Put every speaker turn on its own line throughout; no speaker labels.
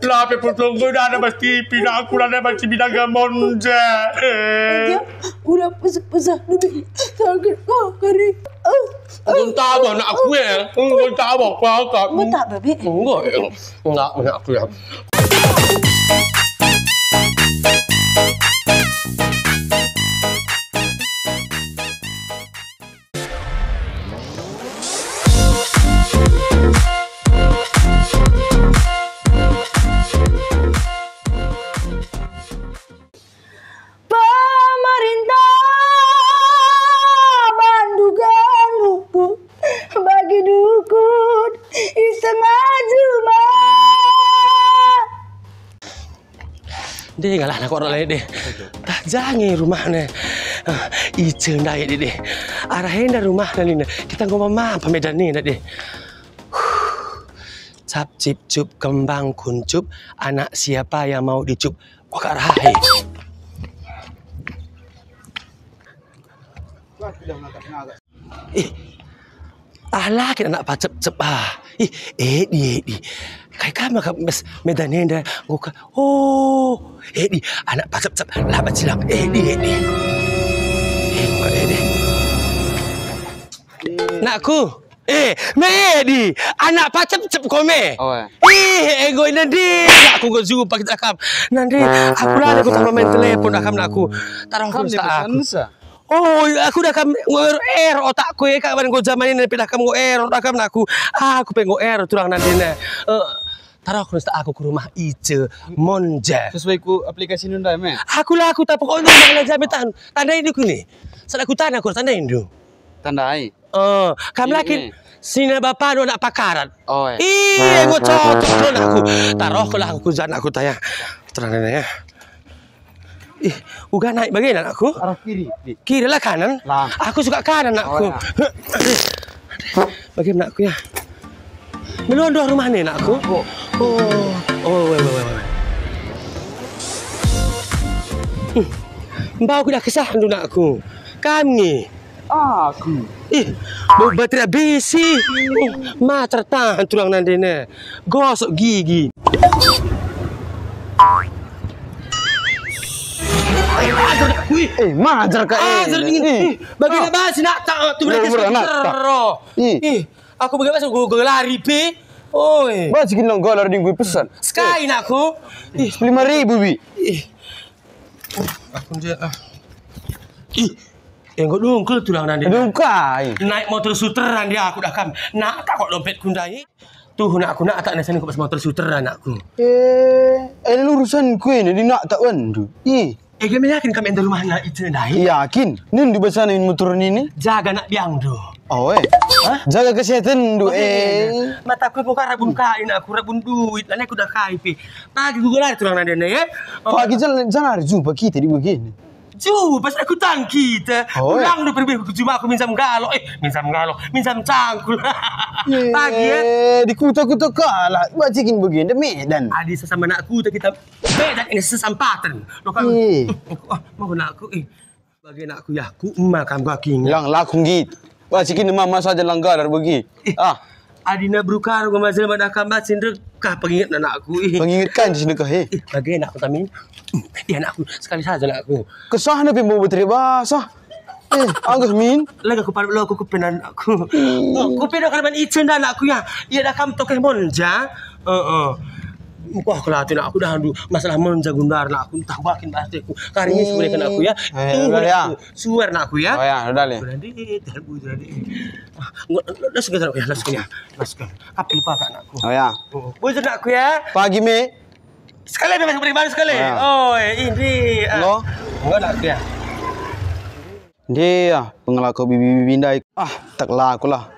Lapi pun tunggu dah ada pasti pindah aku dah ada pasti pindah ke monja. Eh.
Dia udah pesah-pesah duduk sakit kau kari. Oh,
Kau tak apa nak aku ya? Kau tak apa apa kau.
mau tak babi?
Enggak, ya. enggak, enggak aku ya. Orang lain deh. Tak jangan rumah ni. Ice ndai deh deh. Arahin dah rumah ni ni. Kita ngomong mama pemedan ni dah deh. Cap cip cup kembang kuncup anak siapa yang mau dicup gua kat rahai. Eh, alah kita nak pacep cep ah. Eh, eh di eh di. Kai kan mak mes medan ni dah gua Oh, eh di anak pacep cep lah bacilang. Eh di eh di. Eh gua eh di. Nakku. Eh, Medi, anak pacep cep kome.
Oh, eh.
Eh, ego nanti. Aku go zugu pakai takam. Nanti aku lah aku tambah main telepon akam aku. Tarang aku tak aku. Oh, aku dah kam ngor error otakku ya bareng go zaman ini pindah kam go error dah kam aku. Ah, aku pengen go error turang nanti ne. Eh, taruh aku nesta aku ke rumah Ice Monja.
Sesuai ku aplikasi nunda me.
Aku lah aku tak pokoknya jangan jamin tan. Tanda ini ku ni. Saat aku tanda aku tanda ini.
Tandai.
Oh, kamu
Ini,
lagi sini bapak do nak pakaran.
Oh, eh.
Iya, gue cocok aku. Taruh ke lah aku jangan aku tanya. Terang ya. Ih, uga naik bagian aku.
Arah kiri.
Kiri lah kanan.
Lah.
Aku suka kanan aku.
Oh,
Bagaimana aku ya? Melondoh rumah ni nak aku.
Oh.
Oh, oh, wait, wait, wait. Hmm. Mbak aku dah kesah dulu nak aku. Kami.
Aku.
Ih, mau baterai besi. Oh, ma tertahan tulang nanti ni. Gosok gigi.
Eh, majar ka
Ah,
eh.
jadi dingin. Ih, bagaimana bahas nak tak tu
Bro,
mereka
bro, nak
sekarang.
tak? Ih.
Ih, aku bagaimana aku gue lari pi. Oi.
Ba cikin lang golar din gue pesan.
Sky nak aku. Ih,
Lima ribu bi.
ih. Aku je ah. Ih. Yang kau dongkel tulang nanti.
Aduh kai.
Naik motor suteran dia aku dah kam. Nak tak kok dompet kundai. Tuh nak aku nak tak nak sini kau pas motor suteran aku.
Eh, eh lurusan kue ni di nak tak wandu. Ih,
Eh, kami yakin kami enter rumah nak itu naik.
yakin. Nin di besana in motor ni ni.
Jaga nak biang tu.
Oh eh. Jaga kesehatan du eh.
Mata aku bukan rabun kain aku rabun duit. Lain aku dah kain pi. Pagi gue lari tulang nada ya. Oh,
Pagi jalan jangan jumpa kita di begini.
Ju, pas aku tang kita.
Oh,
Pulang udah pergi aku cuma aku minjam galo. Eh, minjam galo, minjam cangkul. Pagi ya.
Eh, di kuta-kuta kalah. Ba cikin begini di Medan.
Adi sesama anakku tak kita beda ini sesampatan. Lo kan.
Eh.
Oh, mau anakku eh. Bagi anakku ya, aku makan kaki.
Lang lakung git. Ba cikin mama saja langgar begi. Ah,
Adina brukar gua mazal pada kambat sindre kah pengingat anakku eh.
mengingatkan di sini kah eh.
Eh, bagi anakku tamin. Dia anakku sekali saja anakku.
Kesah na mau beteri basah. Eh, anggap min.
Lagi aku parlo aku kupenan aku. Oh, kupenan kan itchen dan aku ya. Ia dah kam tokeh monja. Heeh. Wah, nak aku dah aduh masalah monja gundar nak aku bakin pasti aku. Karinya sebenarnya kan aku ya.
Eh,
Tunggu
udah
nak
ya.
nak aku ya.
Oh ya, udah le.
Berani, terbu berani. Ah, Let's go ya, go ya. Let's go. Kapil pa kan aku.
Oh ya.
Bujur nak aku ya.
Pagi me.
Sekali bebas beribadah sekali.
Ya.
Oh, ini. ah.
Lo.
Enggak nak aku ya.
Dia pengelakau bibi bibi ndai. Ah, tak laku lah.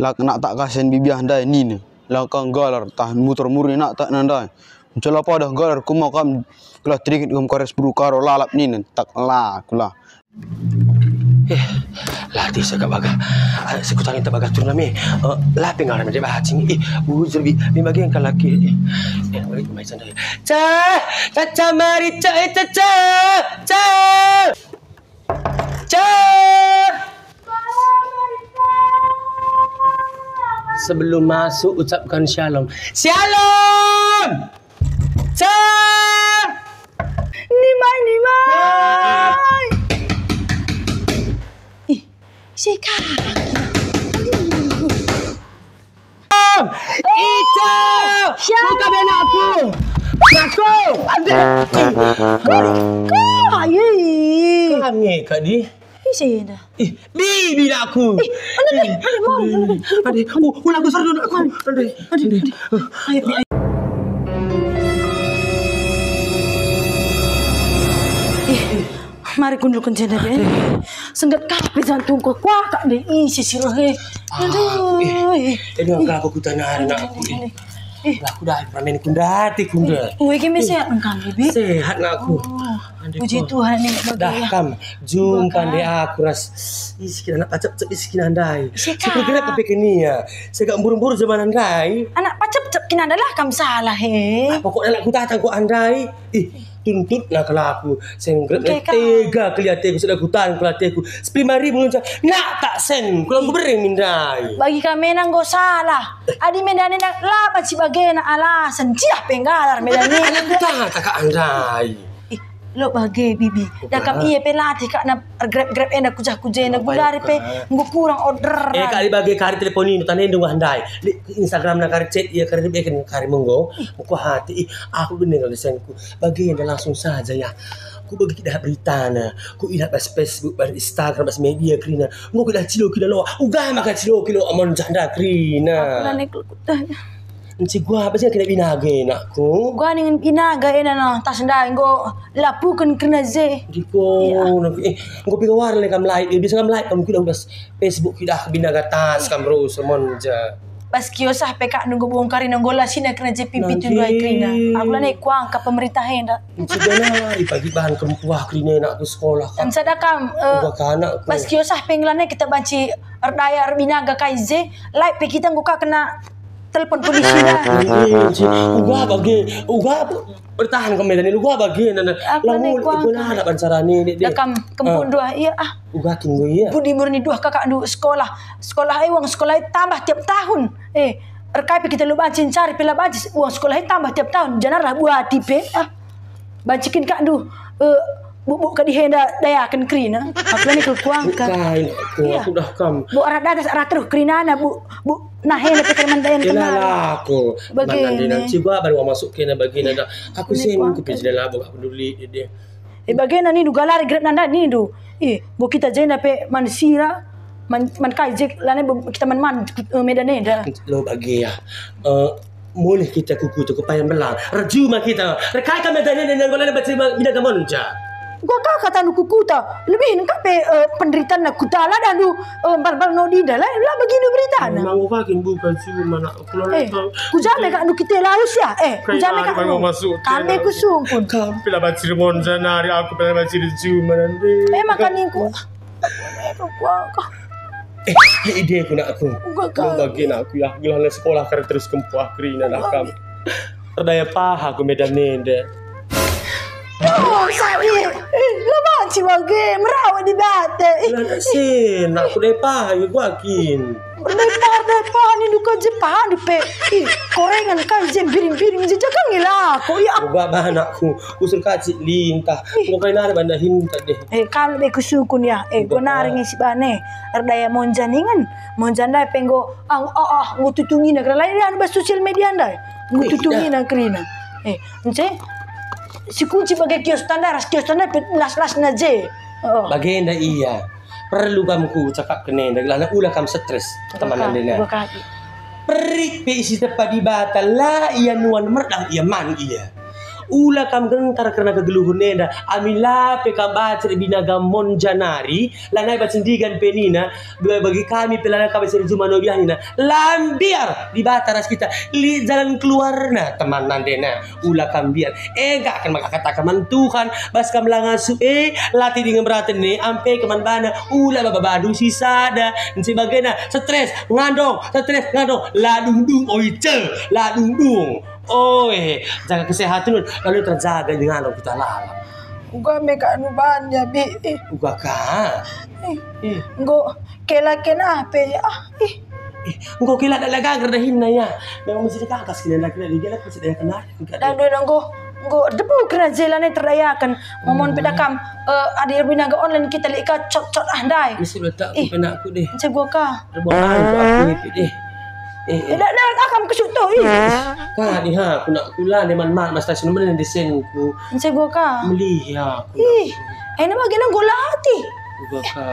Nak tak kasihan bibi handai ni ni. Lakang galar tah muter murni nak tak nandai. Mencela apa dah galar ku mau kam kelah trikit kum kores buru karo lalap ni. Tak lah.
Eh, latih saya baga. Sekutang itu baga turun kami. Lah pengar macam bah cing. Eh, bujur bi bagian kan laki. Eh, bagi mai sana. Ca, caca mari ca eh, caca. Ca. Ca. Sebelum masuk ucapkan shalom. Shalom! Shalom! Nimai nimai.
Ih,
sekarang. Itu buka
bena aku.
Aku. Ada. Kau. Kau. Kau.
Kau. kak Kau. Mau? Mana deh?
Ade, oh, ulang aku sardu aku. Ade. Ade.
Ayo, ayo. Eh, mari kundul kencana deh. Senggat kape jantung kau kuah kak deh. Isi sirah eh. Aduh. eh.
Ini aku aku tanah nak aku.
Eh.
Aku dah pernah kundati kunda.
Wih, kami sehat engkau, bibi.
Sehat nak aku. Ade,
Puji
kau.
Tuhan ini
Dah
bagi ya.
kam jumpa deh aku ras iskin anak pacap cep iskin andai.
Sika.
Saya kira tapi kini ya. Saya gak buru-buru zaman andai.
Anak pacap cep kina adalah kam salah he.
Ah, Pokoknya aku datang ku andai. Ih, tuntut lah kalau aku. Saya ngerep
Oke, Kak.
tega kelihatan aku sudah hutan kelihatan aku. Sepuluh ribu macam nak tak sen. Kalau aku beri mindai.
Bagi kami nang go salah. Adi medani nak lapa si bagian alasan cia penggalar medani.
Tak tak andai.
Eh, lo bagi bibi. Dah kam iya pelatih kak na grab grab enak kujah kujah na gulari pe nggo kurang order.
Eh kali bagi kari telepon ini tanya dong andai. Di Instagram nak kari chat ya kari dia kan kari monggo. Aku hati aku kalau desainku. Bagi yang langsung saja ya. Ku bagi kita berita na. Ku ilah bas Facebook, bas Instagram, bas media krina. Ngo kita cilo kita lo. Uga maka cilo kilo amon janda krina.
Lani kutah.
Encik gua apa sih kena binage nakku.
Gua ning pinaga ena no tas ndai nggo lapukan kena ze.
Diko, nak eh, ngko pigo war kam like, eh, bisa kam like kam kita bas Facebook kita binaga tas kam bro semon ja.
Pas kiosah peka nunggu bongkarin nunggu lah sini kena je pipi tu dua krina. Aku lah naik kuang ke pemerintah hendak.
Gana ipagi bahan kempuah krina nak ke sekolah kan.
sadakam eh,
Uga kanak ku.
Pas kiosah penglane kita banci erdaya erbinaga kaize, like pe kita nguka kena telepon polisi dah.
Uga bagi, uga bertahan kami dan uga bagi nana.
Ni
Lalu
kuang
ibu nak bancara ni ni.
Dakam kempun dua iya ah.
Uga tinggu ya.
Budi murni dua kakak du sekolah. Sekolah uang sekolah tambah tiap tahun. Eh, pe kita lu bancin cari banci uang sekolah tambah tiap tahun. Jangan lah buat tipe ah. Bancikin kak du eh bu ka dihenda dayakan krina. Aku ni kuang ka.
Kain aku,
Iya.
aku dah kam.
Bu arat dadas arat terus krina na bu bu nah hena pe kerman dayan
Kena
kemari.
lah aku. Dia nanti gua baru masuk kena bagi nada. Aku
Ini
sih pergi dalam aku peduli dia.
E bagaimana ni du galari grab nanda ni du. Eh, bo kita jena pe man sira man man kai jek lane kita man man eh, medan dah.
Lo bagi ya. Eh boleh kita kuku tu kepayan belang. Rejuma kita. Rekai kami dan dan golongan baca bina gamon ja.
Gua ka kata nu kukuta. Lebih nak pe uh, penderitaan nak kutala dan du uh, bal-bal no di dah lah lah begini berita na.
Memang aku kakin bukan nak kalau
Eh, ku jame kak du kita lalu sia. Eh, ku jame kak du. Kami ku sumpun.
Kami baca mon janari aku pila baca cuma nanti.
Eh makan ni ku.
Eh, ide aku nak aku.
Gua ka.
Lo bagi nak aku ya. Gila sekolah kar terus kempuah kerina nak kam. Terdaya paha aku medan nende.
Oh, saya. Eh, lama ci wage merawat di bate. Eh,
Lah sin, aku daya paha aku akin.
Lepas lepas ni duka Jepang di pe. Eh, korengan kan jem piring-piring je jangan ngila aku ya.
Buat bahan aku. Usul kacik lintah. Kau kau nari banda hinta deh.
Eh kalau be kusukun ya. Eh go naring si bane. Erdaya monjaningan. Monjanda penggo ang ah ah ngututungi na kala lain ba sosial media ndai. Ngututungi na krina. Eh, ence si kunci bagai kios standar, kios standar pe las-las na je. Oh.
Bagenda iya. Perlu kamu ku cakap kena. Dah nak ulah kamu stres. Teman anda. Perik pe isi tepat di bata la iya nuan merdang iya man iya. Ula kam gentar karena kegeluhun neda. Amila pe kam baca di binaga mon janari. Lanai baca sendigan penina. Dua bagi kami pelana kami seri cuma nobianina. Lambiar di bata ras kita. Li jalan keluar na teman nandena. Ula kam biar. Eh enggak akan maka kata kaman Tuhan. Bas kam langasu eh. Latih dengan beraten ni. Ampe keman bana. Ula babadu sisada. Dan sebagainya. Stres. Ngandong. Stres. Ngandong. Ladung dung. Oice. Ladung dung. Oi, jaga kesehatan. Lalu terjaga dengan Allah kita lala.
Gua meka anu banya bi. Eh,
Uga ka.
eh.
Eh,
Go kela kena pe ya. Ah, eh.
eh, engkau kila dah laga gerdah hinna ya. Memang mesti kakas kila dah kila dia lah mesti dah kenal.
Dan dua nanggo nggo debu kena jalan ni terayakan momon pedakam uh, ada binaga online kita lika cot cot andai
Mesti letak
Eh.
aku kena aku deh.
Encik gua ka
aku aku ni deh. Eh,
Eh, dah dah akam kesuk tu. Eh.
Ka ni ha aku nak kula ni man mat mas stasiun mana desen ku.
Encik gua ka.
Melih ya aku.
Ih, eh nama gina gula hati.
Gua ka.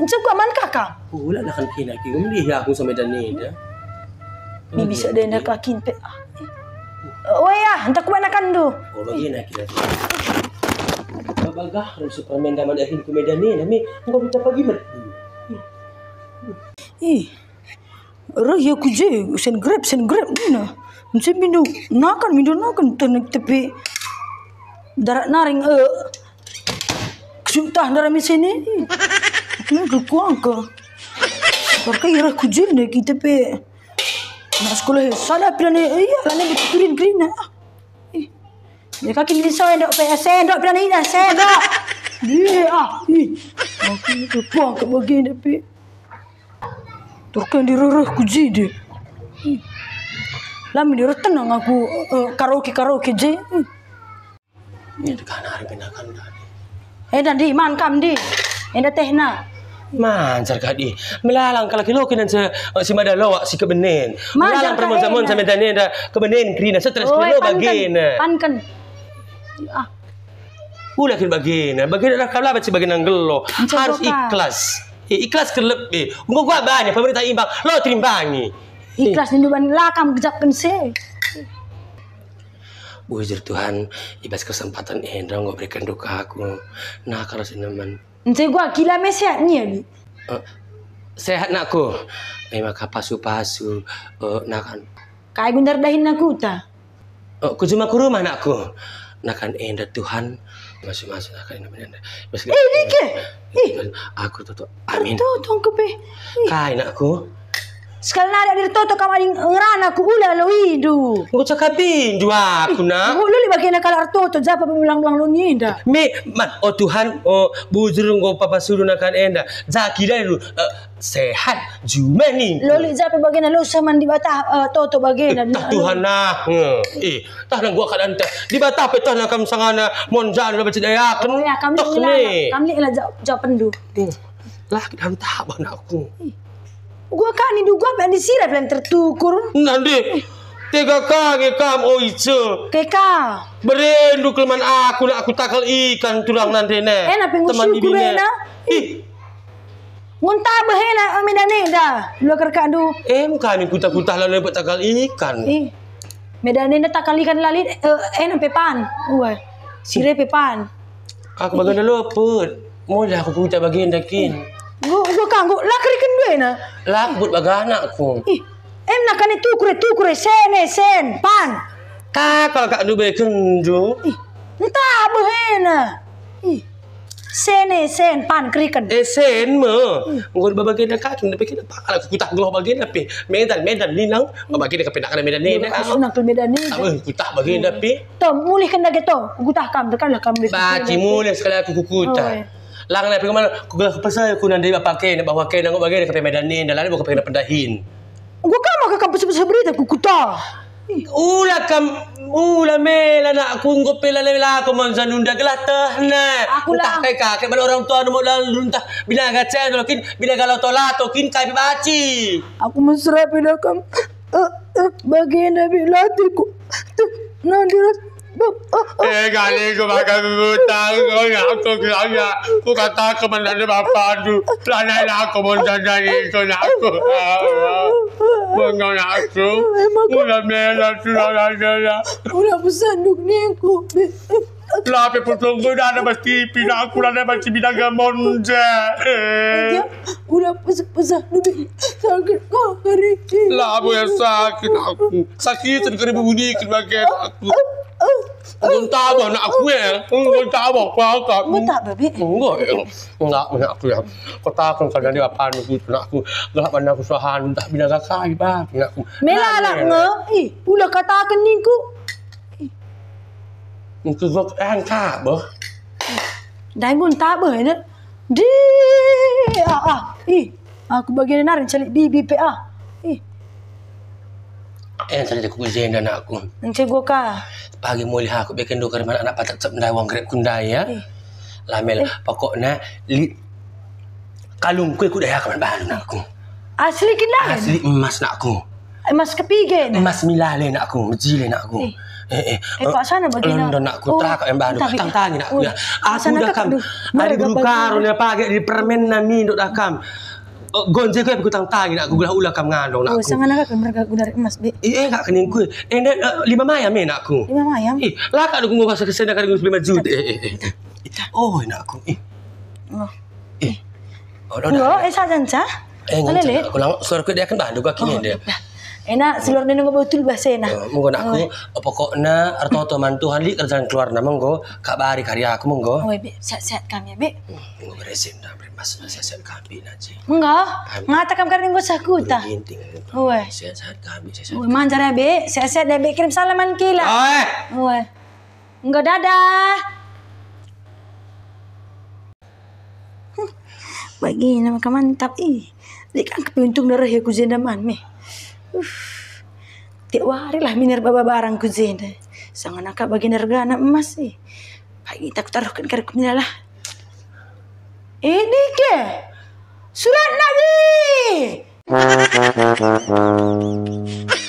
Encik gua man kakak.
Pula nak kan kina ki. Melih ya aku sampai dan ni dah.
Ni bisa dia nak kakin pe. Ah, eh. Oh ya, entah ku manakan tu.
Oh bagi nak kira. Babagah ro Superman dah madahin ku medan ni. Nami engkau minta pagi mat.
Eh. Raya ku je, sen grab, sen grab ni na. Encik mindu, nakan mindu nakan tenek tepi. Darat naring eh. Kesutah dalam mesin ni. Ni kuang ke. Perkai irah ku je ni kita pe. Nak sekolah sada pilihan ni, eh, ya lah ni beturin green na. Eh. Dia kaki ni saya dok pe, saya dok pilihan ni dah, saya dok. Dia ah. Aku kuang ke bagian tapi. Turkan di rereh ku. Hmm. Lami dia tenang aku uh, karaoke karaoke je. Hmm.
Ni dekat hari benakan dah ni.
Eh dan di man kam di. Eh dah teh na.
Mancar kat di. Melalang kalau kilo kena se si mada lawak si kebenen. Melalang perempuan zaman sampai dan ni dah kebenen krina stres kilo bagian.
Pankan. Ah,
Pula kin bagian. Bagian dah kalah baca bagian gelo. Harus ikhlas. Eh, ikhlas ke lebih. Engkau gua banyak pemerintah imbang. Lo terimbangi.
ikhlas ni duban lakam kejapkan se.
Bujur Tuhan, ibas kesempatan Endra engkau berikan duka aku. Nah kalau sinaman
Ente gua kila mesiat ni ali.
uh, sehat nakku. Memang pasu-pasu. Uh, nak kan
Kai gundar dahin aku ta.
Oh, ku cuma ke rumah anakku. Nakan enda Tuhan masuk-masuk akan enda enda. Bas
Eh ni ke? Eh,
aku tuh amin.
tu tu ke pe.
Kai
nada dir toto kamaring ngerana aku ula lo idu.
Aku cakapin jua aku nak.
Aku luli bagian nakal artoto japa ni dah.
Me, man, oh Tuhan, oh bujur engkau papa suruh nakan enda. Zaki dah dulu uh, sehat cuma ni.
Loli japa bagian lo saman di batah uh, toto bagian.
Tah Tuhan nah. Eh, tah nang gua kadang tah di batah pe tah nakam sangana monjan baca daya kan.
Ya, kami
Tok
ni
ni.
kami lah jawab pendu.
Lah kita tak anakku.
Gua kan ni gua ben disirap lan tertukur.
Nanti tiga kali kam oh itu
Keka.
berendu keleman aku nak aku takal ikan tulang nanti ne.
Enak pengu syukur ena.
Ih,
Ngunta behela amina ni dah. Lu kerka du.
em kami kuta kuta lalu buat takal ikan.
Eh. Medan ni tak kalikan lalit eh enak pepan. Wah. Sire pepan.
Aku bagian dulu put. Mula aku kuta bagian dakin.
Gua gua kan gua dua na.
Lakbut baga anakku.
Ih. Em nak kan tukure tukure sen eh, sen pan.
Kakak kak du kendu.
Ih. Entah behena. Ih. Sen eh, sen pan krikan.
Eh sen me. Ngor bagian dah kaki tapi kita pakal aku kuta geloh bagian tapi medan medan linang bagian dah kepenak medan ni.
Aku nak ke medan ni.
Tak boleh kuta bagian tapi
Tom, mulihkan lagi to. Gutah kam, tekan lah kam.
Baci mula sekali aku kukuta. Lang na pergi mana? Aku gelah kepasal aku nanti bapak pakai nak bawa pakai nak bagi dekat medan ni dan lalu bukan pakai pendahin.
Gua kam ke kampus besar berita ku kuta.
Ula kam ula mela nak aku ngop pela lela aku man sanunda gelah teh na.
Aku.
Entah kai kakek pada orang tua mau lalu entah bila gacan kin bila tolato kin kai baci.
Aku mesra pada kam. Eh, eh, bagian Nabi latiku. Nanti
Eh kali aku makan butang kau nak aku kaya aku kata ke mana ada bapa tu lana aku mau jadi kau nak aku Bengau nak aku Udah mela sudah ada
Udah pesanduk ni aku.
Lah pe potong gue dah ada pasti pindah aku dah ada pasti pindah gamon je.
Dia udah pesah-pesah duduk sakit kau hari ini.
Aku yang sakit aku. Sakit dan kena bunyi kena bagian aku. Kau tahu nak aku ya. Tahu apa kau.
Mau tak babi?
Enggak, ya. enggak enggak aku ya. Kau tahu kan kadang dia apa aku nak aku gelap mana aku suahan tak bina gakai bah. Nak aku.
Mela lah nge. Eh, udah katakan ni ku.
Mungkin kau eh kak bah.
Dah pun tak apa ni. Di ah ah. Eh, aku bagian narin calik ah. Eh,
Eh tadi aku kujen dan aku.
encik gua ka.
Pagi mulai aku bikin kali mana anak patak tak mendai wang grab kundai ya.
Eh.
Lamel pokoknya li kalung kue ku dah akan bahan nak aku.
Asli kita.
Asli emas nak aku.
Emas kepigen.
Emas milale nak aku, mejile nak aku.
Eh.
Eh, eh,
Eh, Pak sana bagi nak-
London nak aku,
Oh,
terak yang baru. Tang tangi nak aku
Oh,
ya. Aku dah kam. Ada guru karun ya pagi di permen nami dok dah kam. Oh, Gonje ku aku tang tangi nak aku ulah ulah kam ngandong nak
Oh,
aku.
sangan nak mereka guna emas be.
Eh, eh kak kening ku. Eh, lima mayam eh nak aku.
Lima mayam.
Eh, lah kak aku ngurus ke sana kan lima juta. Eh, eh, eh. eh. Oh, nak aku. Eh,
Oh.
eh. Oh, dah.
Enggak, eh sajan cah.
Eh,
Alele.
ngancam aku lang suara ku dia kan bandu kak kini dia.
Enak selur neno betul bahasa enak.
Oh, Monggo nak aku pokoknya arto mantuhan li kerjaan keluar na monggo kak bari karya aku monggo.
Oh, be, sehat-sehat kami, be.
Monggo beresin dah berimas sehat kami naji.
Enggak, ngatakan karena gue sakuta.
Ginting.
Oh,
Sehat kami sehat.
oh, manjar ya, be. Sehat-sehat deh, be. Kirim salaman kila.
Oh,
Oh, enggak dadah. Hmm, Bagi nama mantap ih. Di kan kepiuntung darah ya ku zenda man me. Uff. Tiap hari lah miner baba barang ku zenda. Sangan nak bagi nerga anak emas sih. Pagi tak taruhkan kare ku lah. Eh, Dike. Surat Nabi.